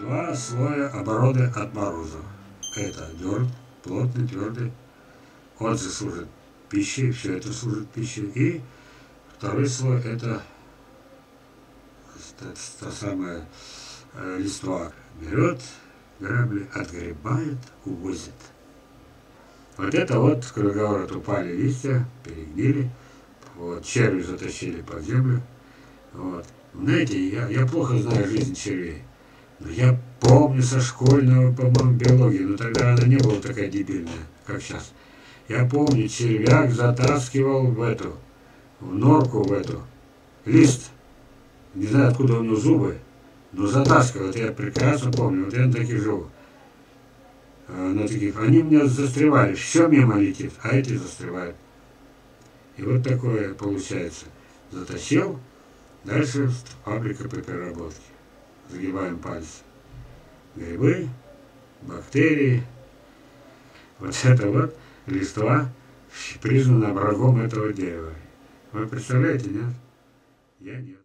Два слоя обороны от мороза. Это дерн, плотный, твердый. Он же служит пищей, все это служит пищей. И второй слой это та самая э, листва берет, грабли отгребает, увозит. Вот это вот, круговорот упали листья, перегнили, вот, черви затащили под землю. Вот. Знаете, я, я плохо знаю жизнь червей. Я помню со школьного, по-моему, биологии, но тогда она не была такая дебильная, как сейчас. Я помню, червяк затаскивал в эту, в норку в эту, лист. Не знаю, откуда у него зубы, но затаскивал. Это я прекрасно помню. Вот я на таких живу. А, на таких. Они мне застревали. Все мимо летит, а эти застревают. И вот такое получается. Затащил, дальше фабрика по переработке. Загибаем пальцы. Грибы, бактерии. Вот это вот листва признана врагом этого дерева. Вы представляете, нет? Я нет.